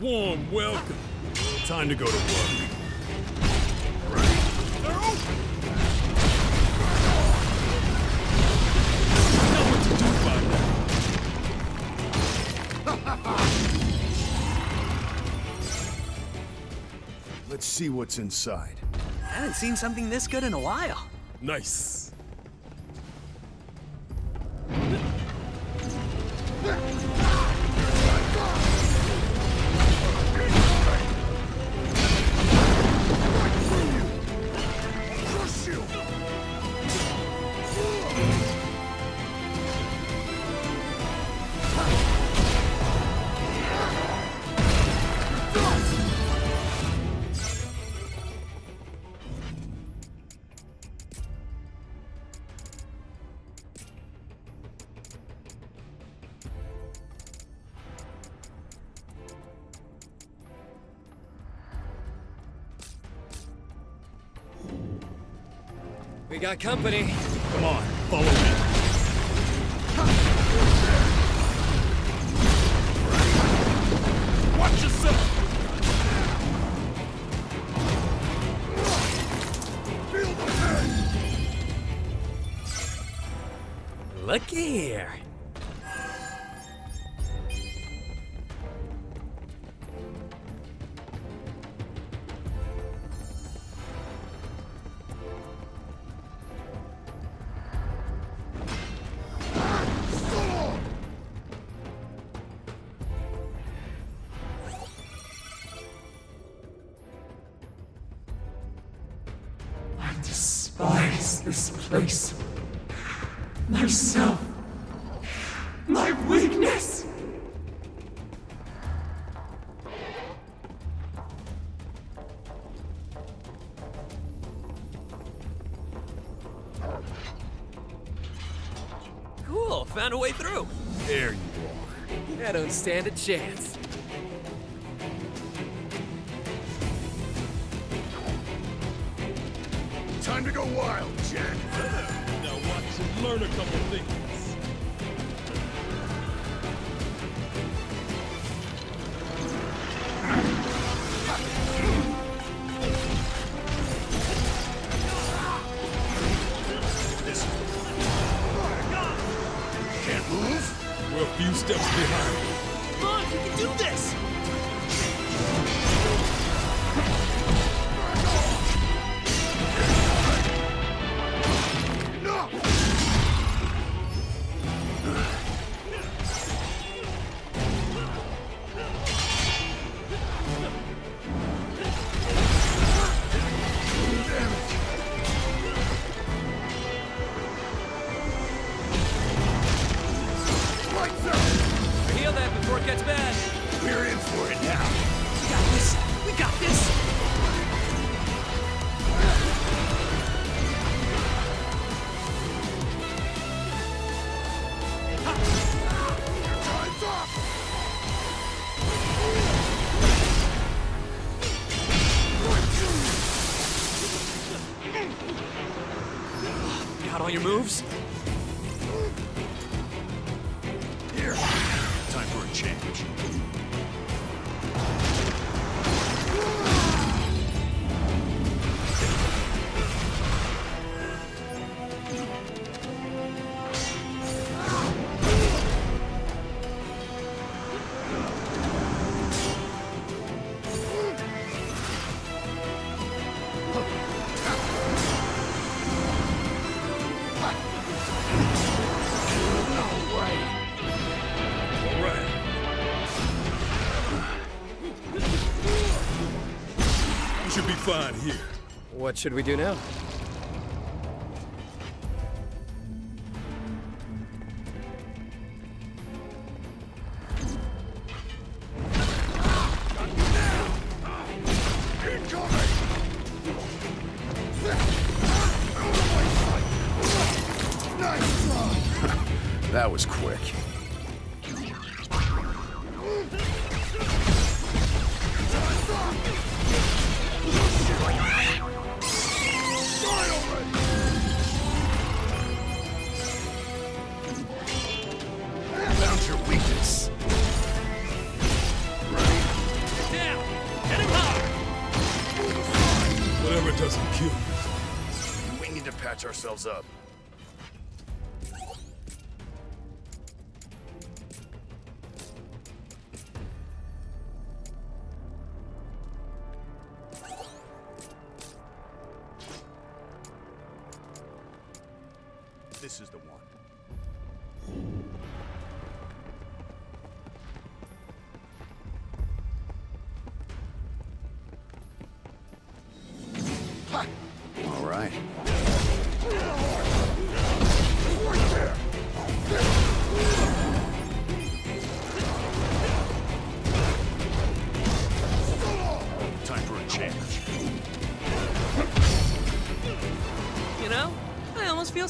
warm welcome. Time to go to work. Know what to do. Let's see what's inside. I haven't seen something this good in a while. Nice. We got company. Come on, follow me. Watch yourself! Looky here. You I don't stand a chance. Time to go wild, Jen. Now watch and learn a couple things. Can't move? We're a few steps behind. Do this! Got all your moves? Here. Time for a change. What should we do now? Up.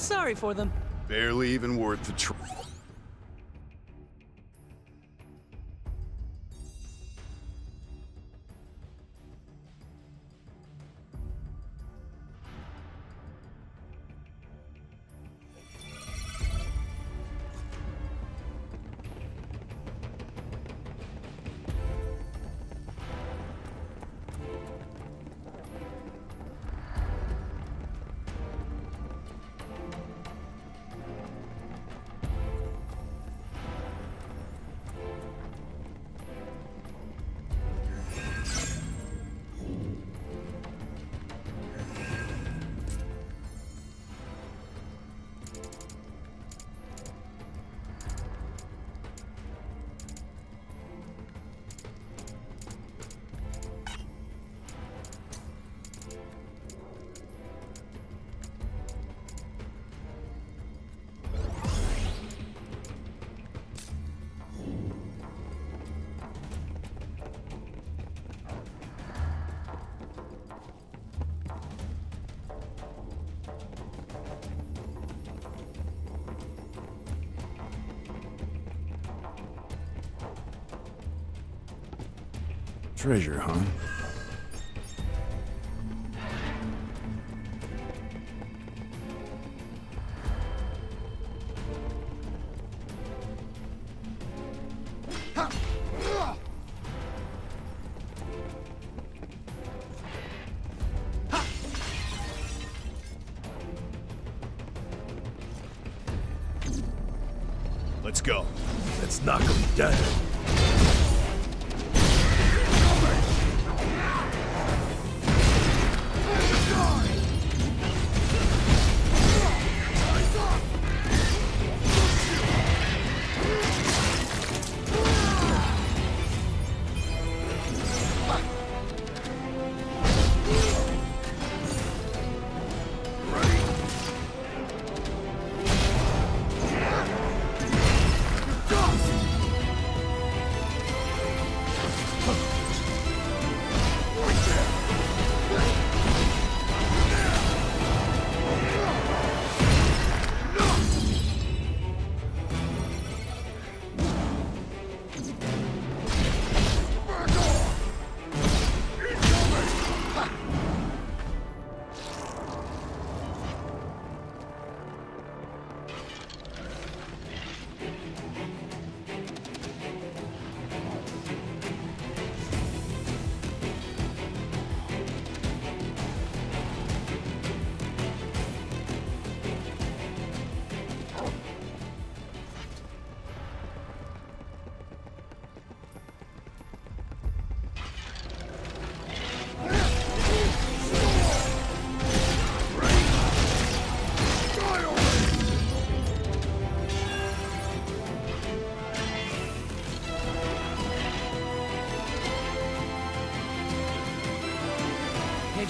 Sorry for them. Barely even worth the tr- treasure, huh? Let's go. Let's knock him down.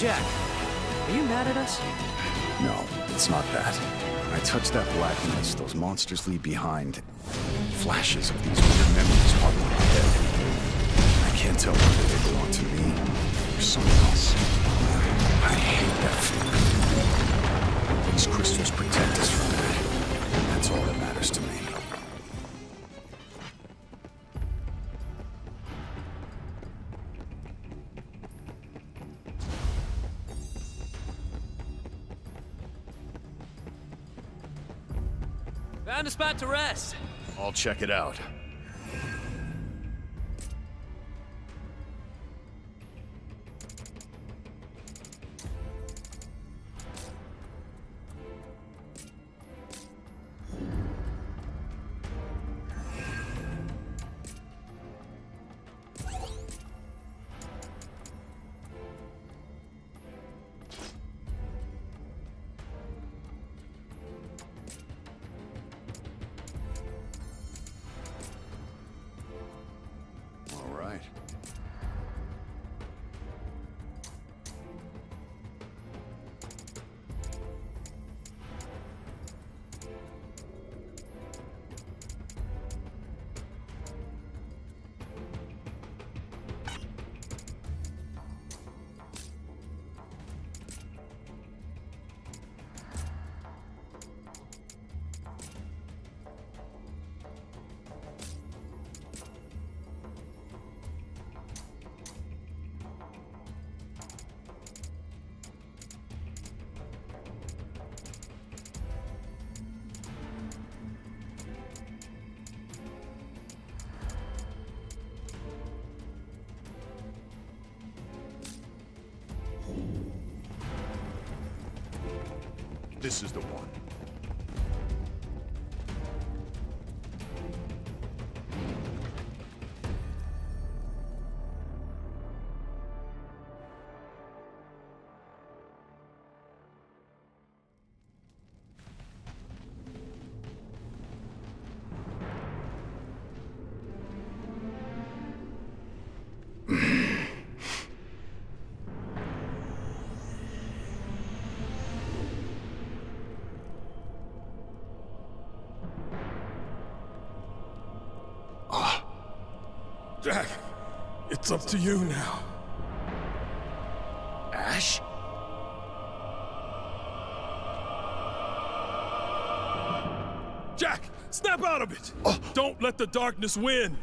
Jack. Are you mad at us? No, it's not that. When I touch that black mist those monsters leave behind flashes of these weird memories pop my head. I can't tell whether they belong to me or someone else. I hate that feeling. These crystals protect us from that. That's all that matters to me. Found a spot to rest. I'll check it out. This is the one. It's up to you now. Ash? Jack, snap out of it! Oh. Don't let the darkness win!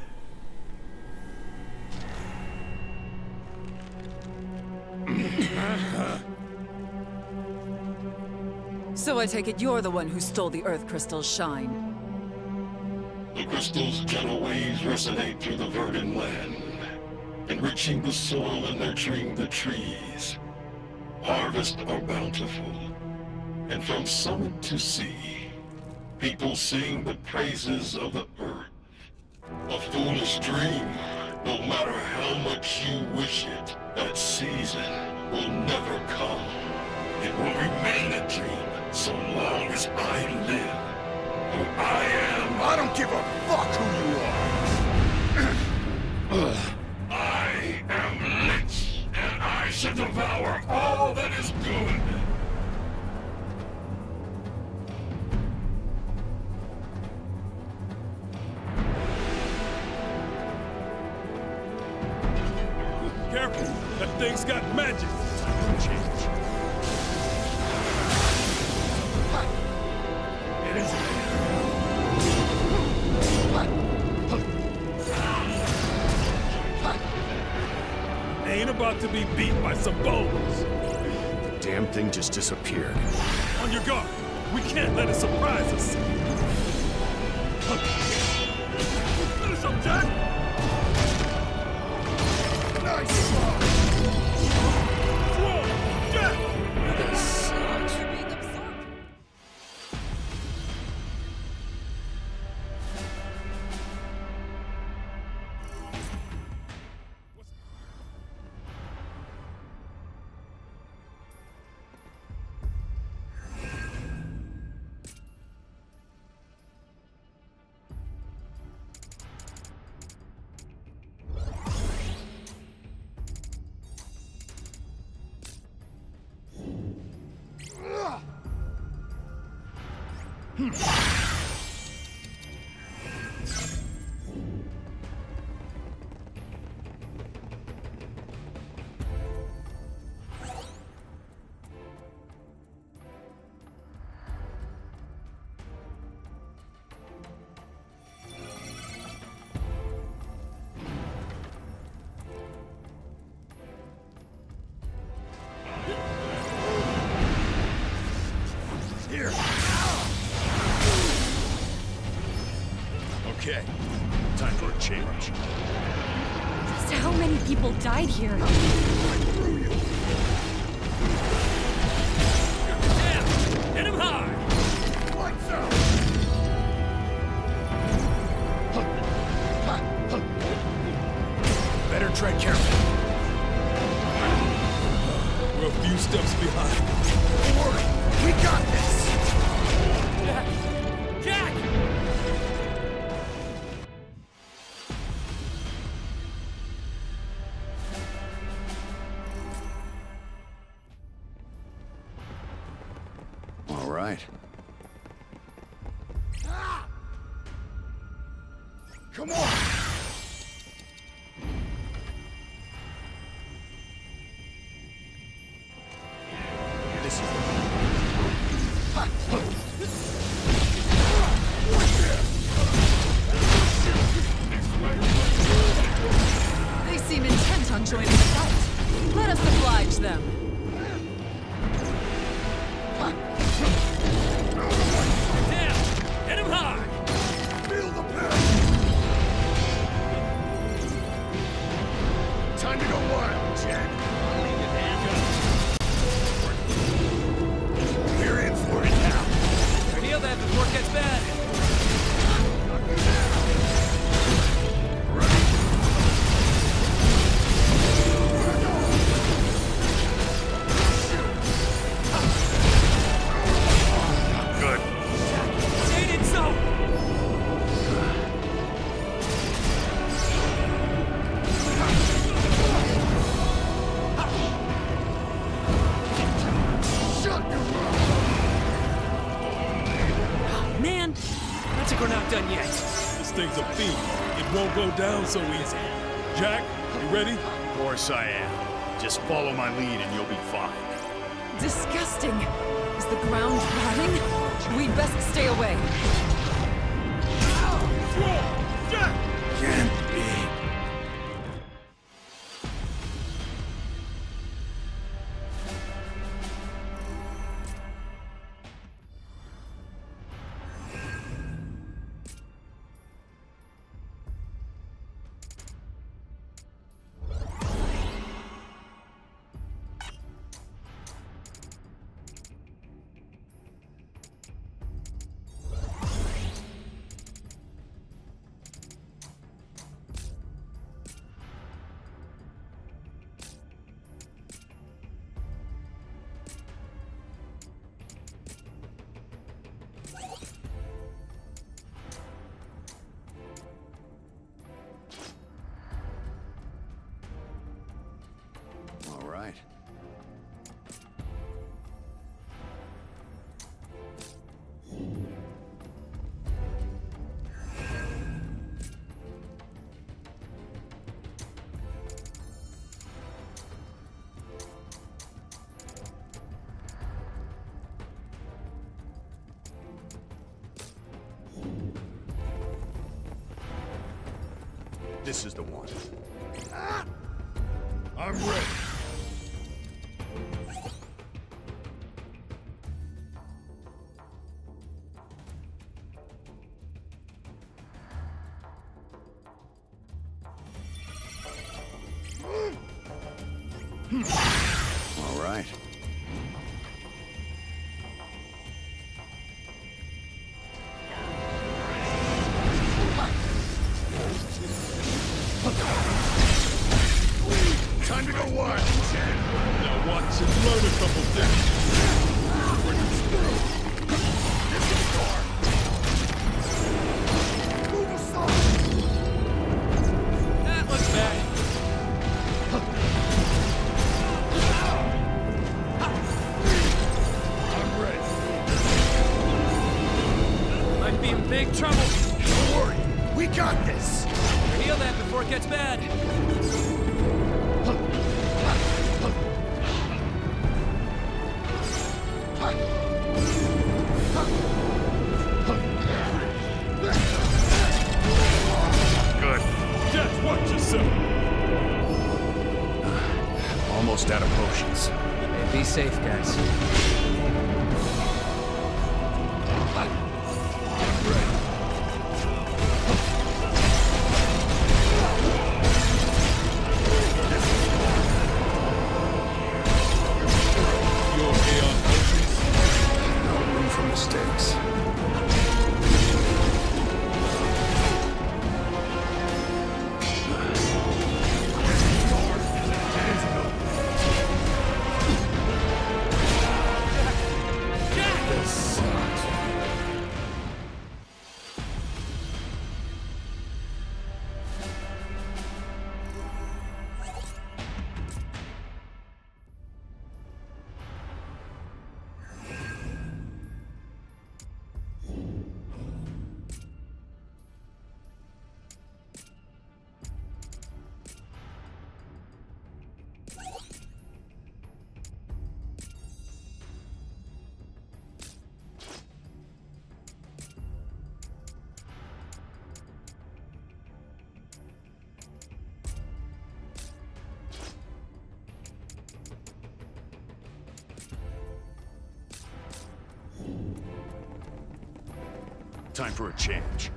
So I take it you're the one who stole the Earth Crystal's shine. The crystal's gentle waves resonate through the verdant land, enriching the soil and nurturing the trees. Harvests are bountiful, and from summit to sea, people sing the praises of the earth. A foolish dream, no matter how much you wish it, that season will never come. It will remain a dream so long as I live. For I am I don't give a fuck who you are! Lich, shall devour all that is good. Careful, that thing's got magic! Bones! The damn thing just disappeared. On your guard! We can't let it surprise us! Finish him, Jack! Nice! Okay. Time for a change. Just how many people died here? my lead This is the one. Ah! I'm ready. almost out of potions. Be safe, guys. Time for a change.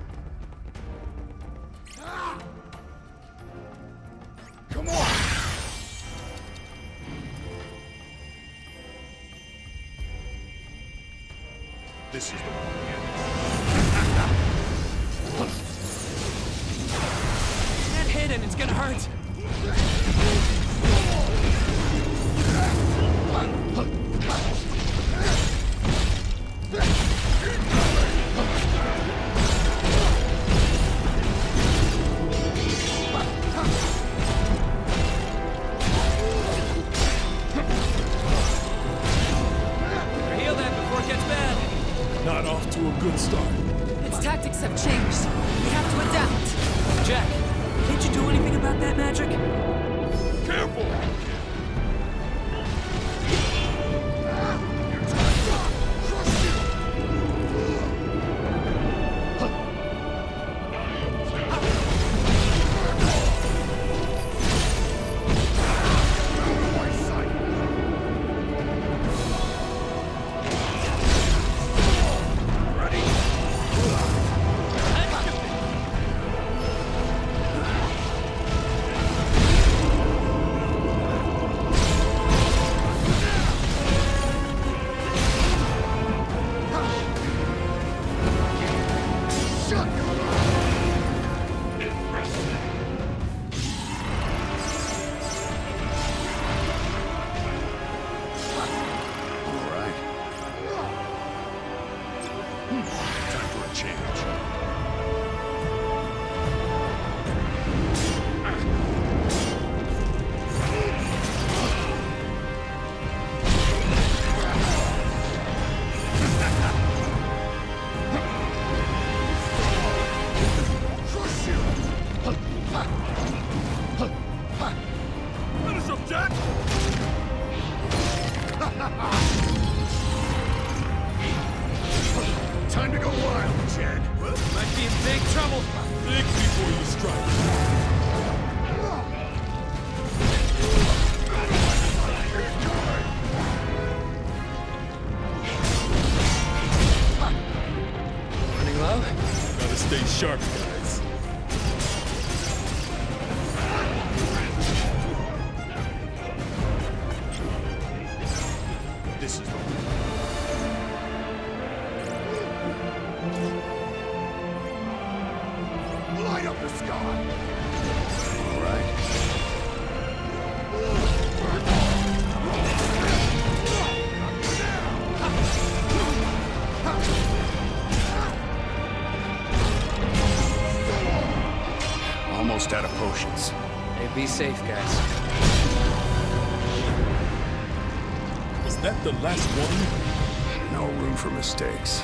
The last one? No room for mistakes.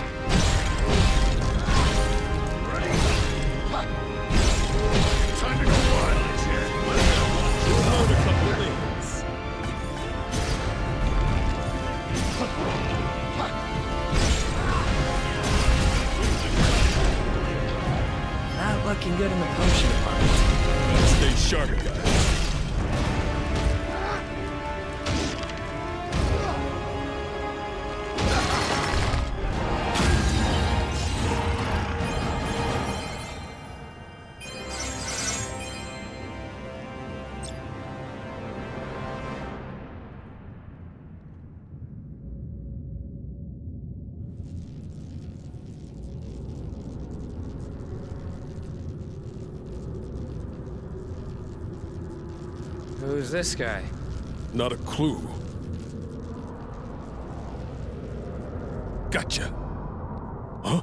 Who's this guy? Not a clue. Gotcha. Huh?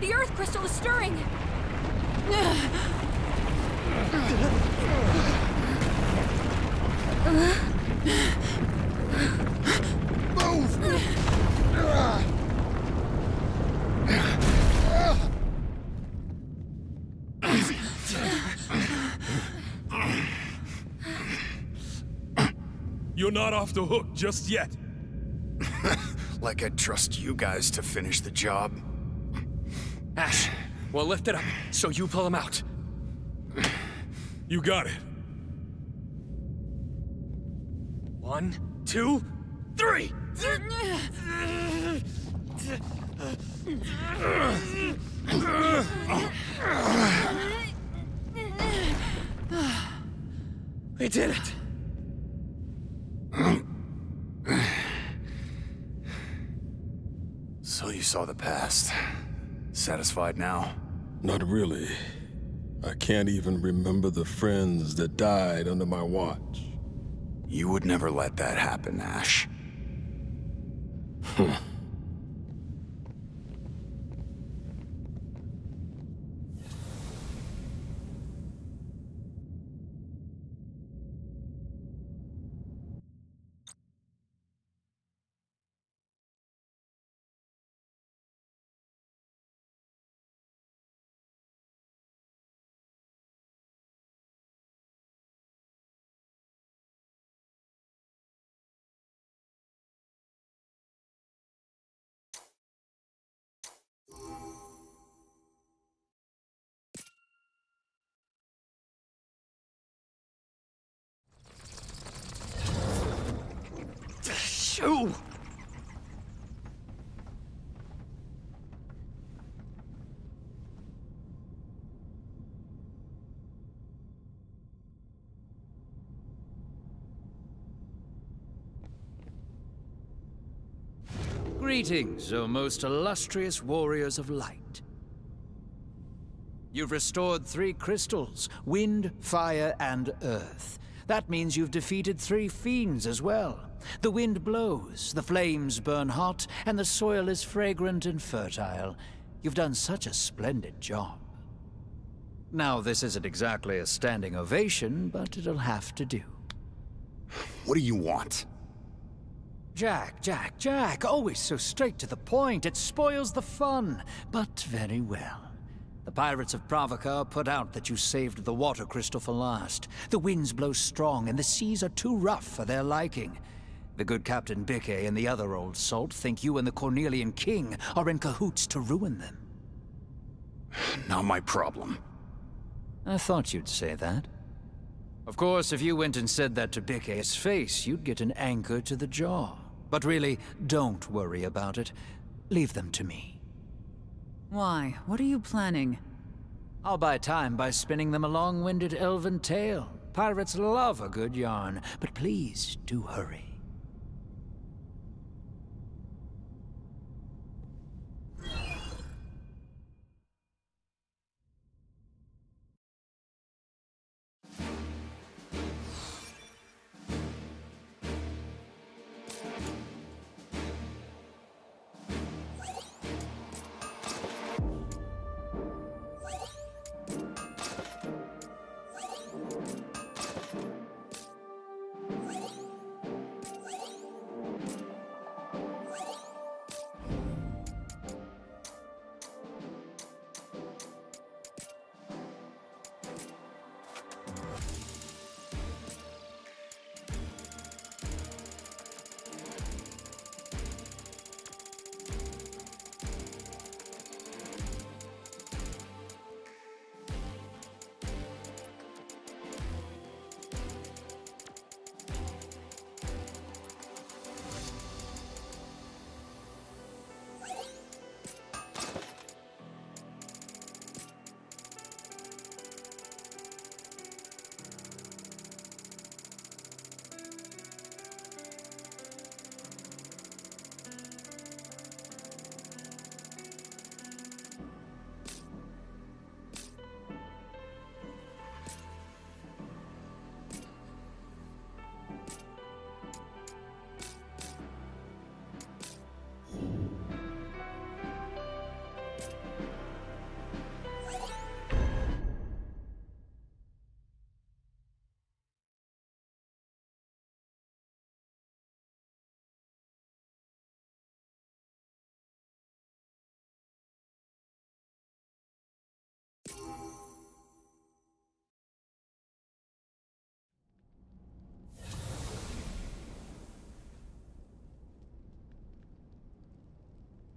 The Earth Crystal is stirring! You're not off the hook just yet. Like I'd trust you guys to finish the job. Ash, we'll lift it up so you pull him out. You got it. One, two, three! We did it! So you saw the past. Satisfied now? Not really. I can't even remember the friends that died under my watch. You would never let that happen, Ash. Shoo! Greetings, O most illustrious warriors of light. You've restored three crystals, wind, fire, and earth. That means you've defeated three fiends as well. The wind blows, the flames burn hot, and the soil is fragrant and fertile. You've done such a splendid job. Now, this isn't exactly a standing ovation, but it'll have to do. What do you want? Jack, Jack, Jack, always so straight to the point. It spoils the fun, but very well. The pirates of Pravoka put out that you saved the water crystal for last. The winds blow strong, and the seas are too rough for their liking. The good Captain Bikke and the other old salt think you and the Cornelian King are in cahoots to ruin them. Not my problem. I thought you'd say that. Of course, if you went and said that to Bikke's face, you'd get an anchor to the jaw. But really, don't worry about it. Leave them to me. Why? What are you planning? I'll buy time by spinning them a long-winded elven tale. Pirates love a good yarn, but please do hurry.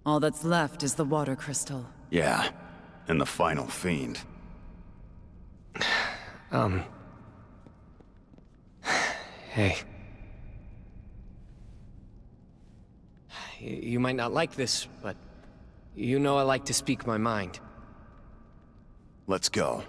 All that's left is the water crystal. Yeah, and the final fiend. Um... Hey. You might not like this, but... You know I like to speak my mind. Let's go.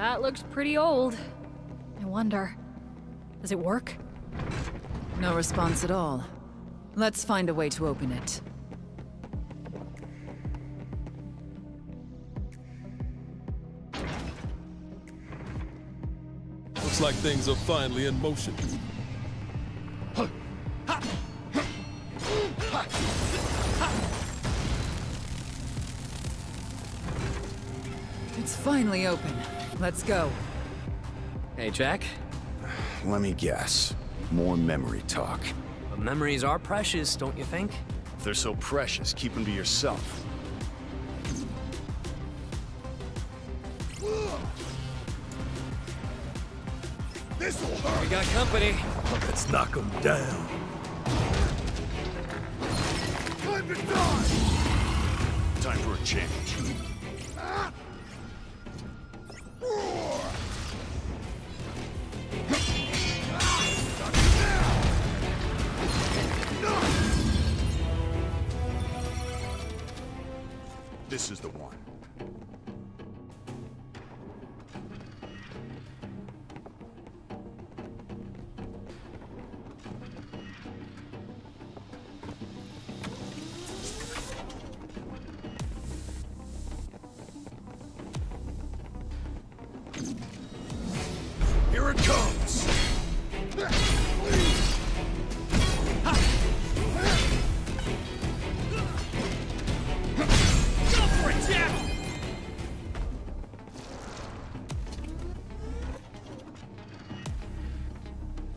That looks pretty old. I wonder, does it work? No response at all. Let's find a way to open it. Looks like things are finally in motion. Let's go. Hey, Jack. Let me guess. More memory talk. But memories are precious, don't you think? If they're so precious, keep them to yourself. This'll hurt! We got company. Let's knock them down. Time to die! Time for a change. This is the one.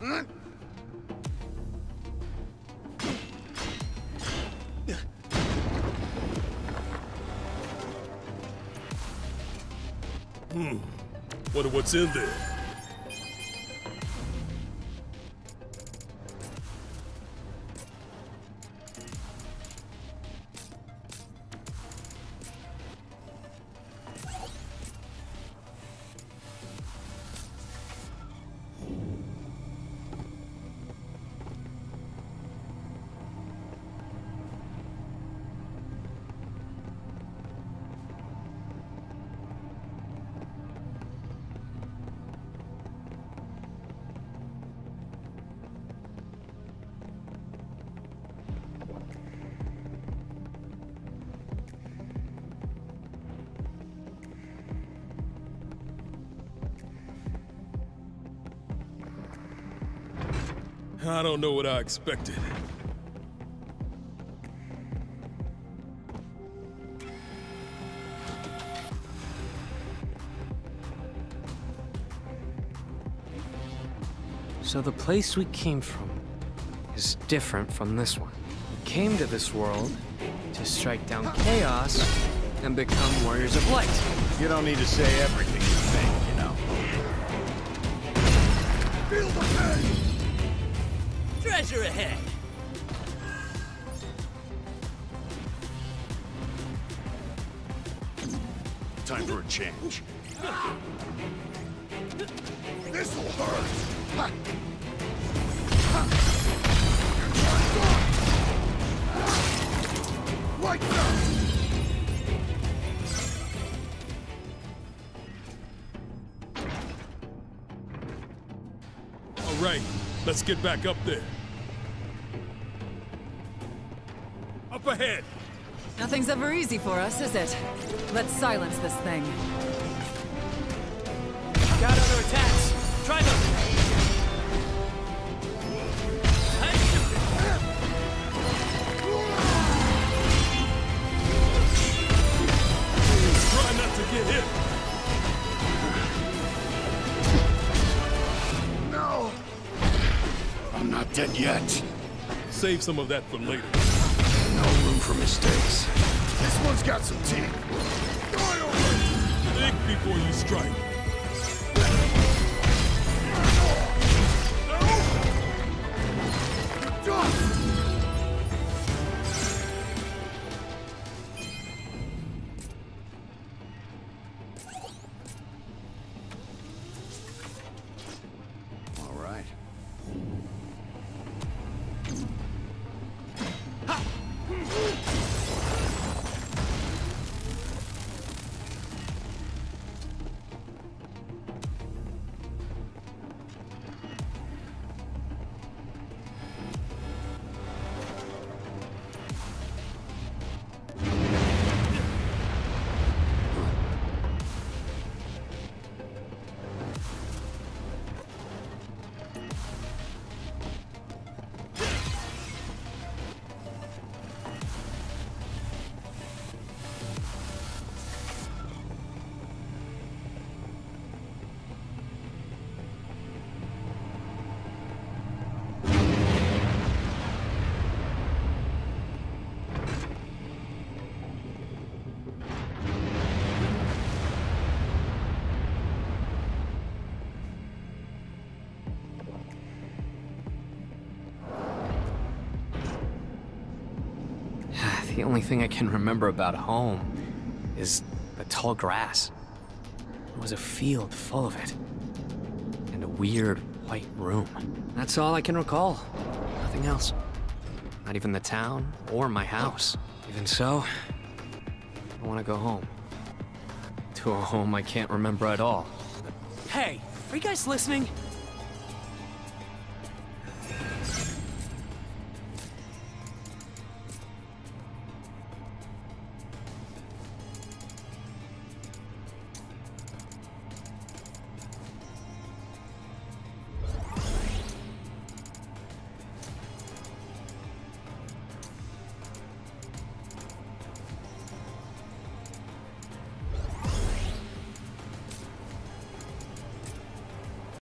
Hmm. Hmm. Wonder what's in there. Know what I expected. So the place we came from is different from this one. We came to this world to strike down chaos and become warriors of light. You don't need to say everything you think, you know. Feel the pain! Treasure ahead. Time for a change. This'll hurt! Like that! Let's get back up there. Up ahead! Nothing's ever easy for us, is it? Let's silence this thing. Not dead yet. Save some of that for later. No room for mistakes. This one's got some teeth! Think before you strike. All The only thing I can remember about home is the tall grass. It was a field full of it. And a weird white room. That's all I can recall. Nothing else. Not even the town or my house. Even so, I want to go home. To a home I can't remember at all. Hey, are you guys listening?